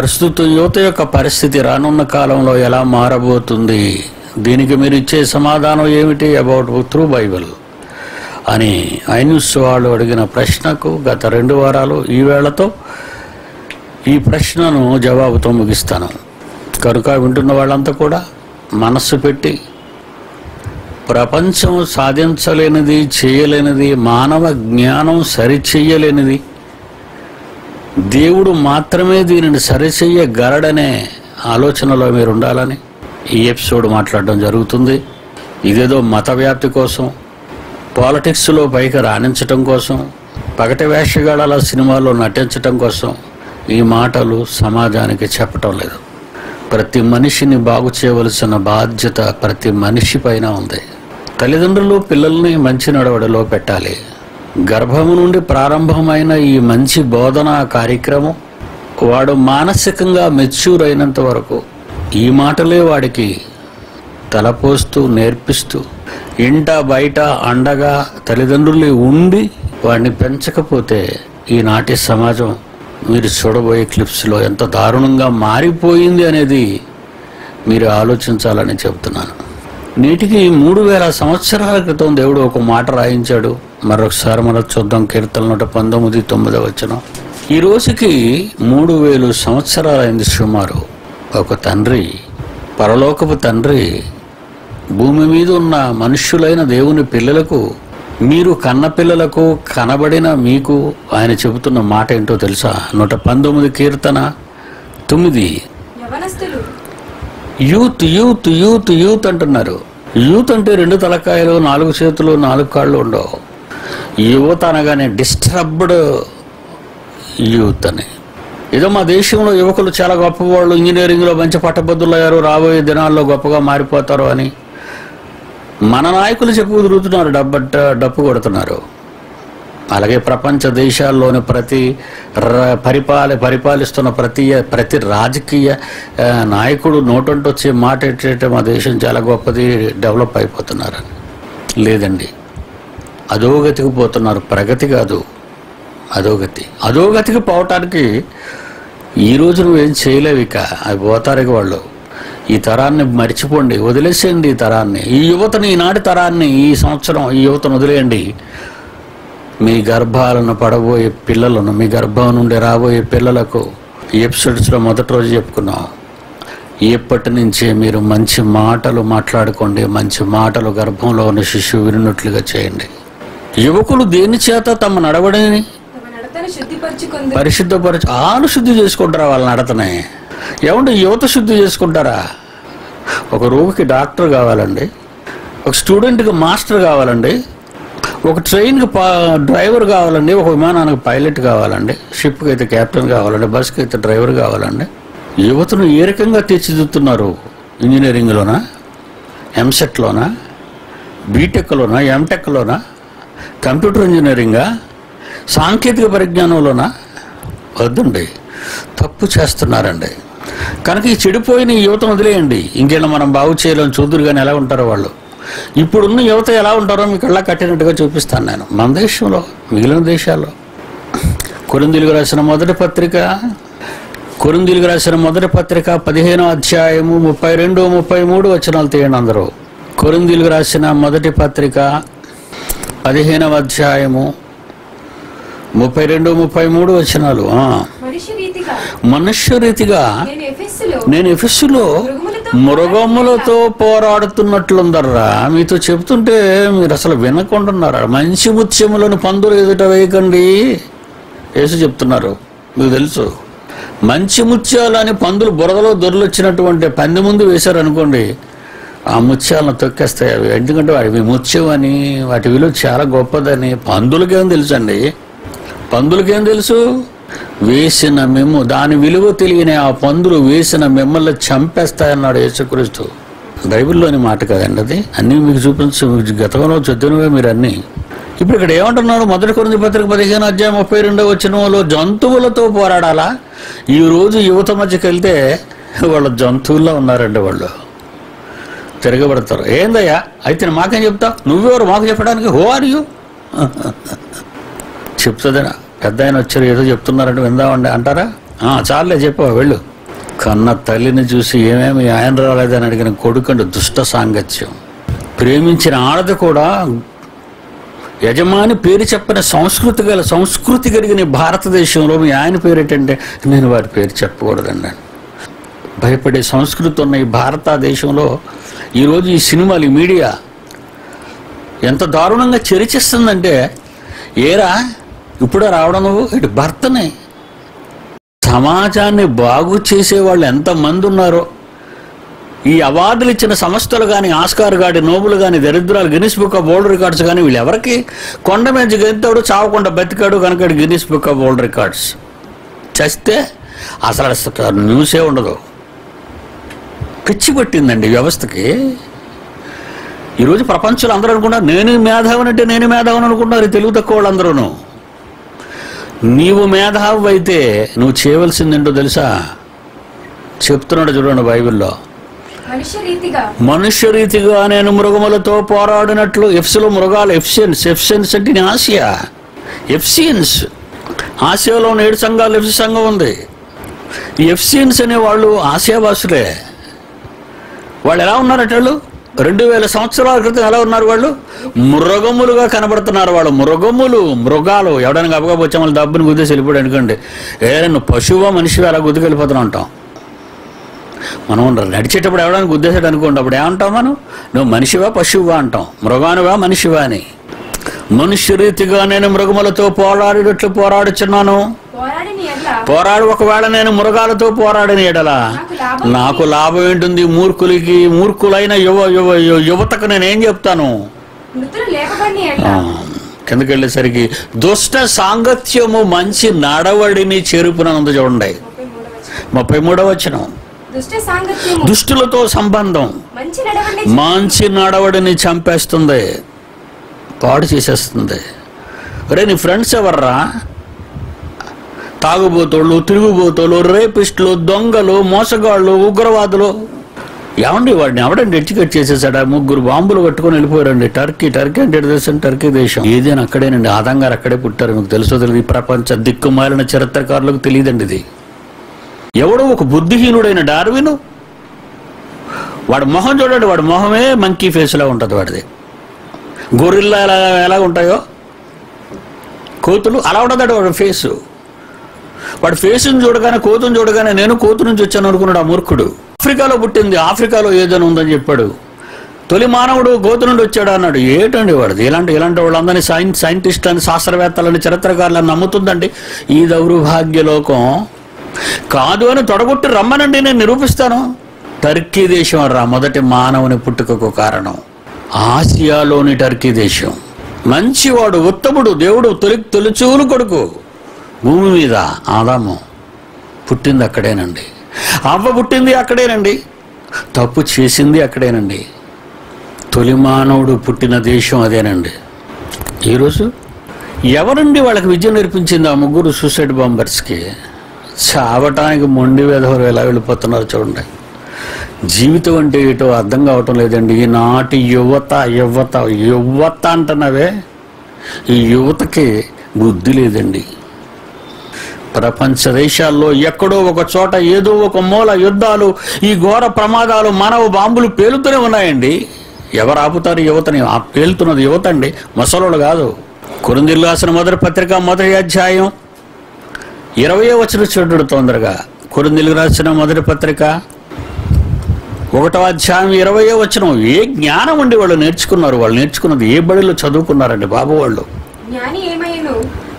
ప్రస్తుత యువత యొక్క పరిస్థితి రానున్న కాలంలో ఎలా మారబోతుంది? దీనికి మీరు ఇచ్చే సమాధానం ఏమిటి అబౌట్ త్రూ బైబిల్ అని ఐన్యూస్ వాళ్ళు అడిగిన ప్రశ్నకు గత రెండు వారాలు ఈ వేళతో ఈ ప్రశ్నను జవాబుతో ముగిస్తాను. కనుక వింటున్న వాళ్ళంతా కూడా మనస్సు పెట్టి ప్రపంచం సాధించలేనిది చేయలేనిది మానవ జ్ఞానం సరిచేయలేనిది దేవుడు మాత్రమే దీనిని సరిచెయ్యగలడనే ఆలోచనలో మీరు ఉండాలని ఈ ఎపిసోడ్ మాట్లాడడం జరుగుతుంది. ఇదేదో మత వ్యాప్తి కోసం పాలిటిక్స్లో పైకి రాణించటం కోసం పగటి వేషగాడాల సినిమాలో నటించటం కోసం ఈ మాటలు సమాజానికి చెప్పటం లేదు. ప్రతి మనిషిని బాగు చేయవలసిన బాధ్యత ప్రతి మనిషి పైన ఉంది. తల్లిదండ్రులు పిల్లల్ని మంచి నడవడిలో పెట్టాలి. గర్భము నుండి ప్రారంభమైన ఈ మంచి బోధన కార్యక్రమం వాడు మానసికంగా మెచ్యూర్ అయినంత వరకు ఈ మాటలే వాడికి తలపోస్తూ నేర్పిస్తూ ఇంట బయట అండగా తల్లిదండ్రులు ఉండి వాడిని పెంచకపోతే ఈనాటి సమాజం మీరు చూడబోయే క్లిప్స్లో ఎంత దారుణంగా మారిపోయింది అనేది మీరు ఆలోచించాలని చెబుతున్నాను. నేటికి మూడు వేల సంవత్సరాల క్రితం దేవుడు ఒక మాట రాయించాడు. మరొకసారి మనం చూద్దాం కీర్తన నూట పంతొమ్మిది తొమ్మిదో వచ్చిన ఈ రోజుకి మూడు వేలు సంవత్సరాలైంది సుమారు. ఒక తండ్రి పరలోకపు తండ్రి భూమి మీద ఉన్న మనుష్యులైన దేవుని పిల్లలకు మీరు కన్న పిల్లలకు కనబడిన మీకు ఆయన చెబుతున్న మాట ఏంటో తెలుసా? నూట పంతొమ్మిది కీర్తన తొమ్మిది. యూత్ యూత్ యూత్ యూత్ అంటున్నారు. యూత్ అంటే రెండు తలకాయలు నాలుగు చేతులు నాలుగు కాళ్ళు ఉండవు. యువత అనగానే డిస్టర్బ్డ్ యూత్ అని. ఏదో మా దేశంలో యువకులు చాలా గొప్పవాళ్ళు ఇంజనీరింగ్లో మంచి పట్టబద్దులు అయ్యారు రాబోయే దినాల్లో గొప్పగా మారిపోతారు అని. మన నాయకులు చెప్పు తిరుగుతున్నారు డబ్బట్ట డప్పు కొడుతున్నారు. అలాగే ప్రపంచ దేశాల్లోని ప్రతి ర- పరిపాలి పరిపాలిస్తున్న ప్రతి ప్రతి రాజకీయ నాయకుడు నోటంటూ వచ్చే మాట ఏంటంటే మా దేశం చాలా గొప్పది డెవలప్ అయిపోతున్నారని. లేదండి. అధోగతికి పోతున్నారు. ప్రగతి కాదు. అధోగతి. అధోగతికి పోవటానికి ఈ రోజు నువ్వేం చేయలేవు ఇక. అవి పోతారు ఇక వాళ్ళు. ఈ తరాన్ని మర్చిపోండి. వదిలేసేయండి ఈ తరాన్ని. ఈ యువతని ఈనాటి తరాన్ని ఈ సంవత్సరం ఈ యువతను వదిలేయండి. మీ గర్భాలను పడబోయే పిల్లలను మీ గర్భం నుండి రాబోయే పిల్లలకు ఎపిసోడ్స్లో మొదటి రోజు చెప్పుకున్నాం. ఎప్పటి నుంచే మీరు మంచి మాటలు మాట్లాడుకోండి మంచి మాటలు గర్భంలో ఉన్న శిశువు విన్నట్లుగా చేయండి. యువకులు దేని చేత తమ నడవడిని పరిశుద్ధపరచు ఆను శుద్ధి చేసుకుంటారా వాళ్ళ నడతనే? ఏమంటే యువత శుద్ధి చేసుకుంటారా? ఒక రోగికి డాక్టర్ కావాలండి ఒక స్టూడెంట్కి మాస్టర్ కావాలండి ఒక ట్రైన్కి పా డ్రైవర్ కావాలండి ఒక విమానానికి పైలట్ కావాలండి షిప్కి అయితే కెప్టెన్ కావాలండి బస్కి అయితే డ్రైవర్ కావాలండి. యువతను ఏ రకంగా తీర్చిదిద్దుతున్నారు? ఇంజనీరింగ్లోనా? ఎంసెట్లోనా? బీటెక్లోనా? ఎంటెక్లోనా? కంప్యూటర్ ఇంజనీరింగా? సాంకేతిక పరిజ్ఞానంలోనా? వద్దండి తప్పు చేస్తున్నారండి. కనుక ఈ చెడిపోయిన యువత వదిలేయండి. ఇంకేళ్ళ మనం బాగు చేయలేని చూదురు కానీ ఎలా ఉంటారో వాళ్ళు? ఇప్పుడున్న యువత ఎలా ఉంటారో మీకు కళ్ళ కట్టినట్టుగా చూపిస్తాను నేను. మన దేశంలో మిగిలిన దేశాల్లో. కొరిందీలకు రాసిన మొదటి పత్రిక కొరిందీలకు రాసిన మొదటి పత్రిక పదిహేనో అధ్యాయము ముప్పై రెండు ముప్పై మూడు వచనాలు తీయండి అందరూ. కొరిందీలకు రాసిన మొదటి పత్రిక పదిహేనవ అధ్యాయము ముప్పై రెండు ముప్పై మూడు వచనాలు. మనుష్య రీతిగా. నేను ఎఫెస్సులో మృగములతో పోరాడుతున్నట్లుందర్రా. మీతో చెప్తుంటే మీరు అసలు వినకుంటున్నారా మంచి ముత్యములను పందులు ఎదుట వేయకండి. వేసి చెప్తున్నారు. మీకు తెలుసు. మంచి ముత్యాలని పందులు బురదలో దొరలొచ్చినటువంటి పంది ముందు వేశారనుకోండి ఆ ముత్యాలను తొక్కేస్తాయి అవి. ఎందుకంటే అవి ముత్యం అని వాటి విలువ చాలా గొప్పదని పందులకేం తెలుసండి? పందులకేం తెలుసు? వేసిన మేము దాని విలువ తెలియని ఆ పందులు వేసిన మిమ్మల్ని చంపేస్తాయన్నాడు యేసుక్రీస్తు. బైబిల్లోని మాట కదండి అది? అన్నీ మీకు చూపించు గతంలో చదివినవే మీరు అన్నీ. ఇప్పుడు ఇక్కడ ఏమంటున్నాడు? మొదటి కొరింది పత్రిక పదిహేను అధ్యాయం ముప్పై రెండో వచ్చినలో జంతువులతో పోరాడాలా? ఈ రోజు యువత మధ్యకి వెళ్తే వాళ్ళు జంతువుల్లో ఉన్నారండి వాళ్ళు. తిరగబడతారు. ఏందయ్యా? అయితే మాకేం చెప్తావు నువ్వెవరు? మాకు చెప్పడానికి? హో ఆర్ యూ చెప్తుందేనా? పెద్ద ఆయన వచ్చారు ఏదో చెప్తున్నారంటే విందామండి అంటారా? చాలులే చెప్పు వెళ్ళు. కన్న తల్లిని చూసి ఏమేమి ఆయన రాలేదని అడిగిన కొడుకండి దుష్ట సాంగత్యం. ప్రేమించిన ఆడది కూడా యజమాని పేరు చెప్పిన సంస్కృతి గల సంస్కృతి కలిగిన భారతదేశంలో మీ ఆయన పేరు ఏంటంటే నేను వారి పేరు చెప్పకూడదండి భయపడే సంస్కృతి ఉన్న ఈ భారతదేశంలో ఈరోజు ఈ సినిమాలు ఈ మీడియా ఎంత దారుణంగా చర్చిస్తుందంటే ఏరా ఇప్పుడే రావడం నువ్వు? ఇటు భర్తనే. సమాజాన్ని బాగు చేసే వాళ్ళు ఎంతమంది ఉన్నారో. ఈ అవార్డులు ఇచ్చిన సంస్థలు కానీ ఆస్కార్ గాడి నోబులు కానీ దరిద్రాలు Guinness Book of World Records కానీ వీళ్ళు ఎవరికి? కొండ మీద గెంతాడు చావకుండా బతికాడు కనుక Guinness Book of World Records. చస్తే అసలు న్యూసే ఉండదు. పిచ్చి పట్టిందండి వ్యవస్థకి. ఈరోజు ప్రపంచంలో అందరూ అనుకున్నారు నేను మేధావిని అంటే నేను మేధావని అనుకుంటున్నారు తెలుగు తక్కువ వాళ్ళందరూను. నీవు మేధావి అయితే నువ్వు చేయవలసింది ఏంటో తెలుసా? చెప్తున్నాడు చూడండి బైబిల్లో. మనుష్య రీతిగా నేను మృగములతో పోరాడినట్లు ఎఫ్స్లో మృగాలు ఎఫ్సియన్స్ ఎఫ్సియన్స్ అంటే ఇది ఆసియా. ఎఫ్సియన్స్ ఆసియాలో ఏడు సంఘాలు ఎఫ్సి సంఘం ఉంది. ఈ ఎఫ్సియన్స్ అనే వాళ్ళు ఆసియావాసులే. వాళ్ళు ఎలా ఉన్నారట వాళ్ళు రెండు వేల సంవత్సరాల క్రితం ఎలా ఉన్నారు వాళ్ళు? మృగములుగా కనబడుతున్నారు వాళ్ళు. మృగములు మృగాలు. ఎవడైనా గబగబ వచ్చే వాళ్ళు దబ్బుని గుద్దేసి వెళ్ళిపోయాడు అనుకోండి. ఏదైనా పశువు మనిషి మనిషివా? అలా గుద్దుకెళ్ళిపోతున్నా ఉంటాం మనం నడిచేటప్పుడు ఎవడైనా గుద్దేశాడు అనుకోండి అప్పుడు ఏమంటాం మనం? నువ్వు మనిషివా పశువువా అంటాం. మృగానువా మనిషివా అని. మనుష్య రీతిగా నేను మృగములతో పోరాడేటట్లు పోరాడుచున్నాను. పోరాడు ఒకవేళ నేను మృగాలతో పోరాడిన ఎడలా? నాకు లాభం ఏంటుంది? మూర్ఖులకి మూర్ఖులైన యువ యువ యువ- యువతకు నేనేం చెప్తాను? మృతులు లేపబడిన ఎడ్ల ఆ, కిందకి వెళ్ళేసరికి దుష్ట సాంగత్యము మంచి నడవడిని చేరుపునందు చూడండి. ముప్పై మూడవ సాంగత్యము దుష్టులతో సంబంధం మంచి నడవడిని చంపేస్తుంది. పాడు చేసేస్తుంది. రే నీ ఫ్రెండ్స్ ఎవర్రా? తాగుబోతోళ్ళు తిరుగుబోతోళ్ళు రేపిస్టులు దొంగలు మోసగాళ్ళు ఉగ్రవాదులు. ఏమండి వాడిని ఎవడండి ఎడ్యుకేట్ చేసేసాడా ముగ్గురు బాంబులు కట్టుకొని వెళ్ళిపోయారండి. టర్కీ టర్కీ అంటే దేశం టర్కీ దేశం. ఏదైనా అక్కడేనండి? ఆదంగారు అక్కడే పుట్టారు. మీకు తెలుసో తెలియదు. ఈ ప్రపంచ దిక్కుమాలిన చరిత్రకారులకు తెలియదండి ఇది. ఎవడో ఒక బుద్ధిహీనుడైన డార్విను. వాడి మొహం చూడండి. వాడి మొహమే మంకీ ఫేస్లా ఉంటుంది వాడిది. గొర్రెల్లా ఎలా ఎలా ఉంటాయో? కోతులు అలా ఉండదట వాడి ఫేసు. వాడు ఫేసును చూడగానే కోతుని చూడగానే నేను కోతు నుంచి వచ్చాను అనుకున్నాడు ఆ మూర్ఖుడు. ఆఫ్రికాలో పుట్టింది ఆఫ్రికాలో ఏదైనా ఉందని చెప్పాడు. తొలి మానవుడు గోతు నుండి వచ్చాడు అన్నాడు. ఏటండి వాడు ఇలాంటి ఇలాంటి వాళ్ళందరినీ సైన్ సైంటిస్టులని శాస్త్రవేత్తలని చరిత్రకారులని నమ్ముతుందండి. ఈ దౌర్భాగ్య లోకం కాదు అని తొడగొట్టి రమ్మనండి నేను నిరూపిస్తాను. టర్కీ దేశం రా మొదటి మానవుని పుట్టుకకు కారణం. ఆసియాలోని టర్కీ దేశం. మంచివాడు ఉత్తముడు దేవుడు తొలి తొలిచూలు కొడుకు. భూమి మీద ఆదాము పుట్టింది అక్కడేనండి. అవ్వ పుట్టింది అక్కడేనండి. తప్పు చేసింది అక్కడేనండి. తొలి మానవుడు పుట్టిన దేశం అదేనండి. ఈరోజు ఎవరండి వాళ్ళకి విద్య నేర్పించింది ఆ ముగ్గురు సూసైడ్ బాంబర్స్కి? చావటానికి మొండి వేధవరు ఎలా వెళ్ళిపోతున్నారు చూడండి. జీవితం అంటే ఏటో అర్థం కావటం లేదండి. ఈనాటి యువత యువత యువత అంటున్నవే. ఈ యువతకి బుద్ధి లేదండి. ప్రపంచ దేశాల్లో ఎక్కడో ఒక చోట ఏదో ఒక మూల యుద్ధాలు ఈ ఘోర ప్రమాదాలు మానవ బాంబులు పేలుతూనే ఉన్నాయండి. ఎవరు ఆపుతారు యువతని? ఆ పేలుతున్నది యువత అండి ముసలోళ్ళు కాదు. కురుందిల్లు రాసిన మొదటి పత్రిక మొదటి అధ్యాయం ఇరవయో వచ్చిన చూడడు తొందరగా. కురుందిల్లు రాసిన మొదటి పత్రిక ఒకటో అధ్యాయం ఇరవయో వచ్చిన ఏ జ్ఞానం అండి వాళ్ళు నేర్చుకున్నారు? వాళ్ళు నేర్చుకున్నది ఏ బడిలో చదువుకున్నారండి బాబు వాళ్ళు?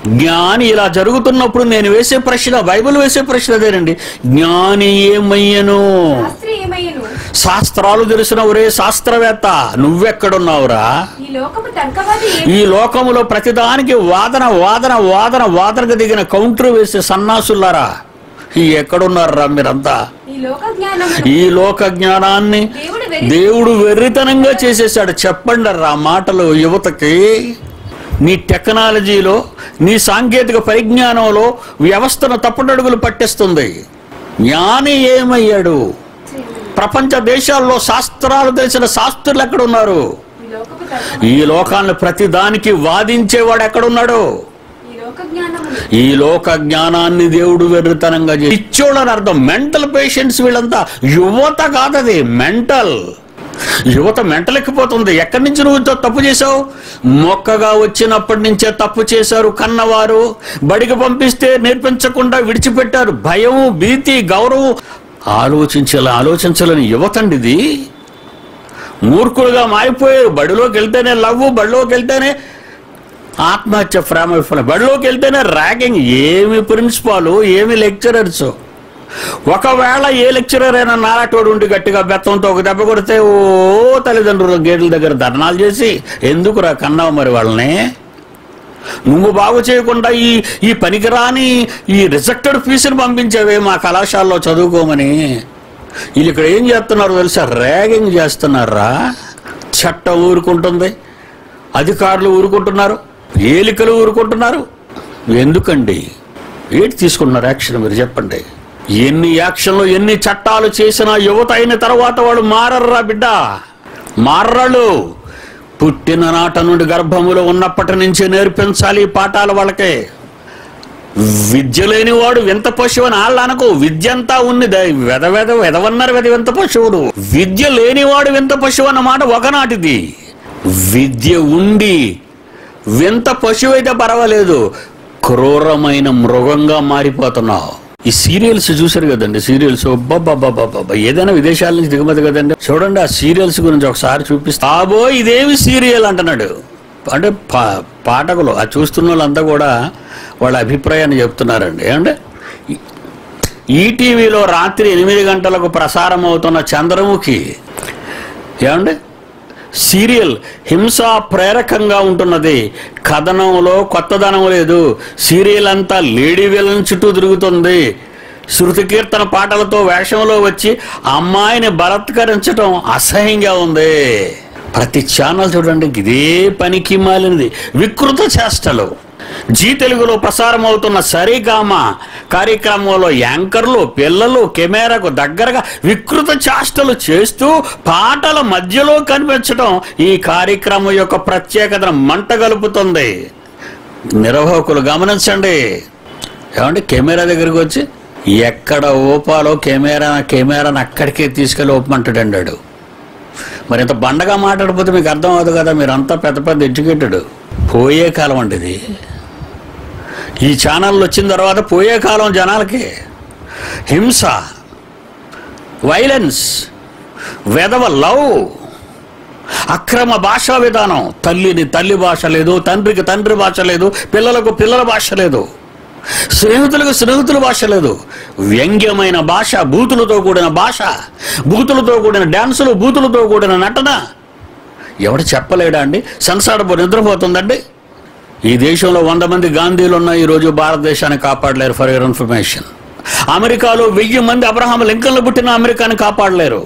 జ్ఞాని ఇలా జరుగుతున్నప్పుడు నేను వేసే ప్రశ్న బైబిల్ వేసే ప్రశ్న అదేనండి. జ్ఞాని ఏమయ్యను? శాస్త్రి ఏమయ్యను? శాస్త్రాలు తెలిసిన ఒరే శాస్త్రవేత్త నువ్వెక్కడున్నావురా? ఈ లోకములో ప్రతిదానికి వాదన వాదన వాదన వాదనకు దిగిన కౌంటర్ వేసే సన్నాసులారా ఈ ఎక్కడున్నారా మీరంతా? ఈ లోక జ్ఞానాన్ని దేవుడు వెర్రితనంగా చేసేసాడు. చెప్పండి రా మాటలు యువతకి. నీ టెక్నాలజీలో నీ సాంకేతిక పరిజ్ఞానంలో వ్యవస్థను తప్పుడడుగులు పట్టిస్తుంది. జ్ఞాని ఏమయ్యాడు? ప్రపంచ దేశాల్లో శాస్త్రాలు తెలిసిన శాస్త్రులు ఎక్కడున్నారు? ఈ లోకాన్ని ప్రతి దానికి వాదించేవాడు ఎక్కడున్నాడు? ఈ లోక జ్ఞానాన్ని దేవుడు వెర్రితనంగా చేసి ఇచ్చోడని అర్థం. మెంటల్ పేషెంట్స్ వీళ్ళంతా యువత కాదది. మెంటల్. యువత మెంటలెక్కిపోతుంది. ఎక్కడి నుంచి నువ్వు తప్పు చేశావు? మొక్కగా వచ్చినప్పటి నుంచే తప్పు చేశారు కన్నవారు. బడికి పంపిస్తే నేర్పించకుండా విడిచిపెట్టారు. భయం భీతి గౌరవం. ఆలోచించాల ఆలోచించాలని యువతండి ఇది. మూర్ఖులుగా మారిపోయారు. బడిలోకి వెళ్తేనే లవ్ బడిలోకి వెళ్తేనే ఆత్మహత్య ప్రేమ విఫలం బడిలోకి వెళ్తేనే ర్యాగింగ్. ఏమి ప్రిన్సిపాలు ఏమి లెక్చరర్స్. ఒకవేళ ఏ లెక్చరర్ అయినా నారాటోడు ఉండి గట్టిగా బెత్తంతో ఒక దెబ్బ కొడితే ఓ తల్లిదండ్రులు గేట్ల దగ్గర ధర్నాలు చేసి ఎందుకురా కన్నావు మరి వాళ్ళని? నువ్వు బాగు చేయకుండా ఈ ఈ పనికిరాని ఈ రిజెక్టెడ్ ఫీజుని పంపించావే మా కళాశాలలో చదువుకోమని. వీళ్ళు ఇక్కడ ఏం చేస్తున్నారు తెలుసా? ర్యాగింగ్ చేస్తున్నారా? చట్టం ఊరుకుంటుంది అధికారులు ఊరుకుంటున్నారు ఏలికలు ఊరుకుంటున్నారు. ఎందుకండి? ఏంటి తీసుకుంటున్నారు? యాక్షన్ మీరు చెప్పండి. ఎన్ని యాక్షన్లు ఎన్ని చట్టాలు చేసినా యువత అయిన తర్వాత వాడు మారర్రా బిడ్డ. మారరాళ్ళు. పుట్టిన నాట నుండి గర్భములో ఉన్నప్పటి నుంచి నేర్పించాలి ఈ పాఠాలు వాళ్ళకే. విద్య లేనివాడు వింత పశువు అని వాళ్ళు అనకు. విద్య అంతా ఉంది. వెద వెద వెదవన్నారు వెద వింత పశువుడు విద్య లేనివాడు వింత పశువు అన్నమాట ఒకనాటిది. విద్య ఉండి వింత పశువు అయితే పర్వాలేదు. క్రూరమైన మృగంగా మారిపోతున్నావు. ఈ సీరియల్స్ చూసారు కదండి సీరియల్స్. బాబా ఏదైనా విదేశాల నుంచి దిగుమతి కదండి. చూడండి ఆ సీరియల్స్ గురించి ఒకసారి చూపిస్తా. ఆబో ఇదేమి సీరియల్ అంటున్నాడు. అంటే పా పాఠకులు ఆ చూస్తున్న వాళ్ళంతా కూడా వాళ్ళ అభిప్రాయాన్ని చెప్తున్నారండి. అంటే ఈటీవీలో రాత్రి ఎనిమిది గంటలకు ప్రసారం అవుతున్న చంద్రముఖి. ఏమండి? సీరియల్ హింసా ప్రేరకంగా ఉంటున్నది. కథనంలో కొత్తదనం లేదు. సీరియల్ అంతా లేడీ విలన్ చుట్టూ తిరుగుతుంది. శృతి కీర్తన పాటలతో వేషంలో వచ్చి అమ్మాయిని బలత్కరించడం అసహ్యంగా ఉంది. ప్రతి ఛానల్ చూడండి ఇదే పనికి మాలినది. వికృత చేష్టలు. జీ తెలుగులో ప్రసారం అవుతున్న సరిగామ కార్యక్రమంలో యాంకర్లు పిల్లలు కెమెరాకు దగ్గరగా వికృత చేష్టలు చేస్తూ పాటల మధ్యలో కనిపించడం ఈ కార్యక్రమం యొక్క ప్రత్యేకతను మంటగలుపుతుంది. నిర్వాహకులు గమనించండి. ఏమంటే కెమెరా దగ్గరికి వచ్చి ఎక్కడ ఊపాలో కెమెరా కెమెరాను అక్కడికే తీసుకెళ్ళి ఊపమంటాడు అండాడు మరి ఇంత బండగా మాట్లాడిపోతే మీకు అర్థం అవ్వదు కదా మీరంతా పెద్ద పెద్ద ఎడ్యుకేటెడ్. పోయే కాలం అండి ఇది. ఈ ఛానళ్ళు వచ్చిన తర్వాత పోయే కాలం జనాలకి. హింస వైలెన్స్ వెధవ లవ్ అక్రమ భాషా విధానం. తల్లిని తల్లి భాష లేదు తండ్రికి తండ్రి భాష లేదు పిల్లలకు పిల్లల భాష లేదు స్నేహితులకు స్నేహితుల భాష లేదు. వ్యంగ్యమైన భాష బూతులతో కూడిన భాష బూతులతో కూడిన డ్యాన్సులు బూతులతో కూడిన నటన ఎవడు చెప్పలేడా అండి? సంసారపు నిద్రపోతుందండి? ఈ దేశంలో వంద మంది గాంధీలు ఉన్న ఈరోజు భారతదేశాన్ని కాపాడలేరు ఫర్ యువర్ ఇన్ఫర్మేషన్ అమెరికాలో వెయ్యి మంది అబ్రహాం లింకన్లు పుట్టిన అమెరికాని కాపాడలేరు.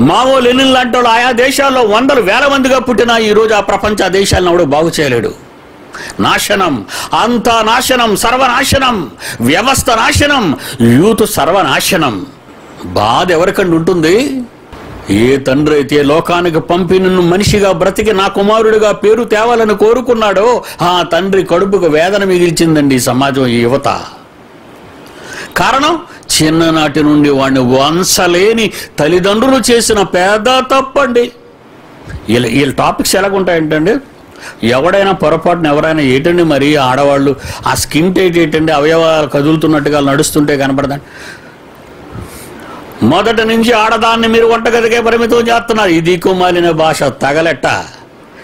మావో లెనిన్ లాంటి వాళ్ళు ఆయా దేశాల్లో వందలు వేల మందిగా పుట్టిన ఈ రోజు ఆ ప్రపంచ దేశాలను ఎవడు బాగు చేయలేడు. నాశనం అంత నాశనం సర్వనాశనం వ్యవస్థ నాశనం యూత్ సర్వనాశనం. బాధ ఎవరికండి ఉంటుంది? ఏ తండ్రి అయితే లోకానికి పంపి నిన్ను మనిషిగా బ్రతికి నా కుమారుడిగా పేరు తేవాలని కోరుకున్నాడో ఆ తండ్రి కడుపుకు వేదన మిగిల్చిందండి సమాజం ఈ యువత. కారణం చిన్ననాటి నుండి వాడిని వంచలేని తల్లిదండ్రులు చేసిన పేద తప్పండి. వీళ్ళ వీళ్ళ టాపిక్స్ ఎలాగుంటాయంటండి? ఎవడైనా పొరపాటున ఎవరైనా ఏటండి మరి ఆడవాళ్ళు ఆ స్కిన్ టైట్ ఏంటండి అవయవాలు కదులుతున్నట్టుగా నడుస్తుంటే కనపడదండి. మొదటి నుంచి ఆడదాన్ని మీరు వంటగదికే పరిమితం చేస్తున్నారు. ఇది కుమాలిన భాష తగలెట్ట.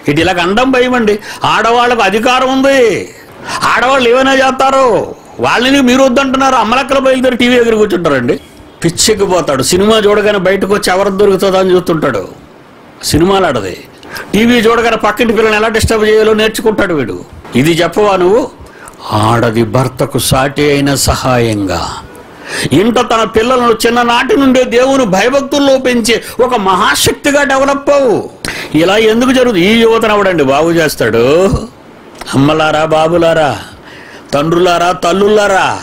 ఇది ఇలాగ అండం భయమండి ఆడవాళ్ళకు అధికారం ఉంది. ఆడవాళ్ళు ఏమైనా చేస్తారు? వాళ్ళని మీరు వద్దంటున్నారు. అమ్మలక్కల బయలుదేరి టీవీ దగ్గర కూర్చుంటారండి. పిచ్చెక్కిపోతాడు సినిమా చూడగానే బయటకు వచ్చి ఎవరు దొరుకుతుందో అని చూస్తుంటాడు. సినిమాలు ఆడది టీవీ చూడగానే పక్కింటి పిల్లని ఎలా డిస్టర్బ్ చేయాలో నేర్చుకుంటాడు వీడు. ఇది చెప్పవా నువ్వు? ఆడది భర్తకు సాటి అయిన సహాయంగా. ఇంట తన పిల్లలను చిన్ననాటి నుండే దేవుని భయభక్తుల్లో పెంచే ఒక మహాశక్తిగా డెవలప్ అవ్వు. ఇలా ఎందుకు జరుగుతుంది ఈ యువతను అవడండి బాగు చేస్తాడు. అమ్మలారా బాబులారా తండ్రులారా తల్లులారా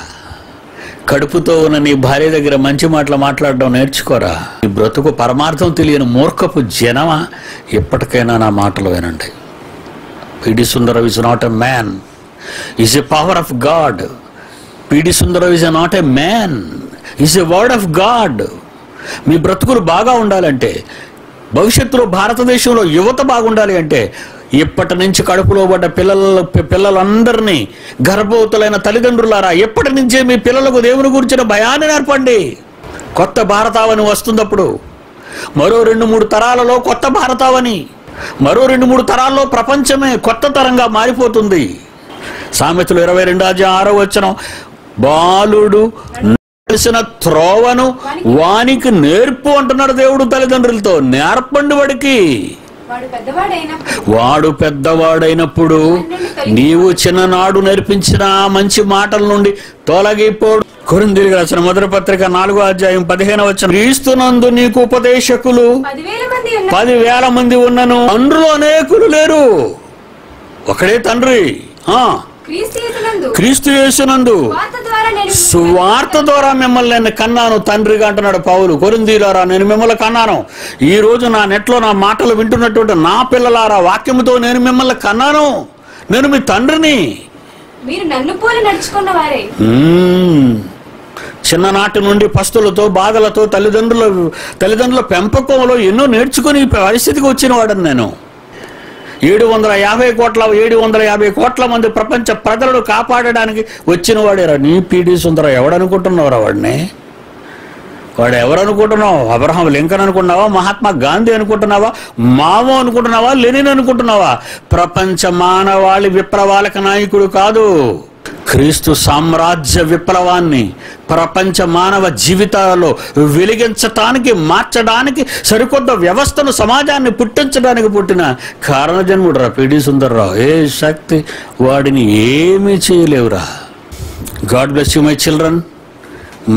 కడుపుతో ఉన్న నీ భార్య దగ్గర మంచి మాటలు మాట్లాడడం నేర్చుకోరా. ఈ బ్రతుకు పరమార్థం తెలియని మూర్ఖపు జనమా? ఎప్పటికైనా నా మాటలు వినండి. PD Sundaram is not a man. Is a power of God. PD Sundaram is not a man is a word of God మీ బ్రతుకులు బాగా ఉండాలంటే భవిష్యత్తులో భారతదేశంలో యువత బాగుండాలి అంటే ఎప్పటి నుంచి కడుపులో పడ్డ పిల్లల పిల్లలందరినీ గర్భవతులైన తల్లిదండ్రులారా ఎప్పటి నుంచే మీ పిల్లలకు దేవుని గురించిన భయాన్ని నేర్పండి. కొత్త భారతావని వస్తున్నప్పుడు మరో రెండు మూడు తరాలలో కొత్త భారతావని మరో రెండు మూడు తరాల్లో ప్రపంచమే కొత్త తరంగా మారిపోతుంది. సామెతలు ఇరవై రెండు ఆరో వచ్చిన బాలుడు తెలిసిన త్రోవను వానికి నేర్పు అంటున్నాడు దేవుడు తల్లిదండ్రులతో. నేర్పండి వాడికి. వాడు పెద్దవాడైనప్పుడు. వాడు పెద్దవాడైనప్పుడు నీవు చిన్ననాడు నేర్పించిన మంచి మాటల నుండి తొలగిపోడు. కొరిందిరిగి రాసిన మొదటి పత్రిక నాలుగో అధ్యాయం పదిహేను వచ్చిన క్రీస్తునందు నీకు ఉపదేశకులు పదివేల మంది ఉన్న పదివేల మంది ఉన్నను. తండ్రులు అనేకులు లేరు. ఒకడే తండ్రి. ఆ. క్రీస్తు యేసునందు. సువార్త ద్వారా మిమ్మల్ని నేను కన్నాను తండ్రిగా అంటున్నాడు పౌలు. కొరిందీలారా నేను మిమ్మల్ని కన్నాను. ఈ రోజు నా నెట్లో నా మాటలు వింటున్నటువంటి నా పిల్లలారా వాక్యముతో నేను మిమ్మల్ని కన్నాను. నేను మీ తండ్రిని. చిన్ననాటి నుండి పస్తులతో బాధలతో తల్లిదండ్రుల తల్లిదండ్రుల పెంపకంలో ఎన్నో నేర్చుకుని పరిస్థితికి వచ్చిన వాడని నేను. ఏడు వందల యాభై కోట్ల ఏడు వందల యాభై కోట్ల మంది ప్రపంచ ప్రజలను కాపాడడానికి వచ్చిన వాడేరా నీ పీడి సుందర ఎవడనుకుంటున్నావురా వాడిని? వాడు ఎవరనుకుంటున్నావు? అబ్రహం లింకన్ అనుకుంటున్నావా? మహాత్మా గాంధీ అనుకుంటున్నావా? మావో అనుకుంటున్నావా? లెనిన్ అనుకుంటున్నావా? ప్రపంచ మానవాళి విప్లవాలక నాయకుడు కాదు. క్రీస్తు సామ్రాజ్య విప్లవాన్ని ప్రపంచ మానవ జీవితాలలో వెలిగించటానికి మార్చడానికి సరికొత్త వ్యవస్థను సమాజాన్ని పుట్టించడానికి పుట్టిన కారణజన్ముడు రా పిడి సుందర్రావు. ఏ శక్తి వాడిని ఏమీ చేయలేవురా. God bless you my children.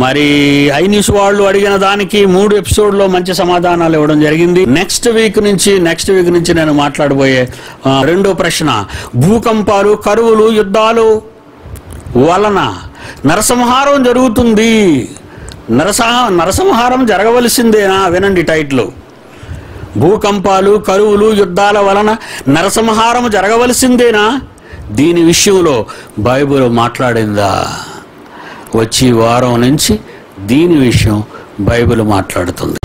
మరి ఐనిస్ వాళ్ళు అడిగిన దానికి మూడు ఎపిసోడ్లో మంచి సమాధానాలు ఇవ్వడం జరిగింది. నెక్స్ట్ వీక్ నుంచి నెక్స్ట్ వీక్ నుంచి నేను మాట్లాడబోయే రెండో ప్రశ్న. భూకంపాలు కరువులు యుద్ధాలు వలన నరసంహారం జరుగుతుంది. నరసహ నరసంహారం జరగవలసిందేనా? వినండి టైట్లు. భూకంపాలు కరువులు యుద్ధాల వలన నరసంహారం జరగవలసిందేనా? దీని విషయంలో బైబుల్ మాట్లాడిందా? వచ్చి వారం నుంచి దీని విషయం బైబిల్ మాట్లాడుతుంది.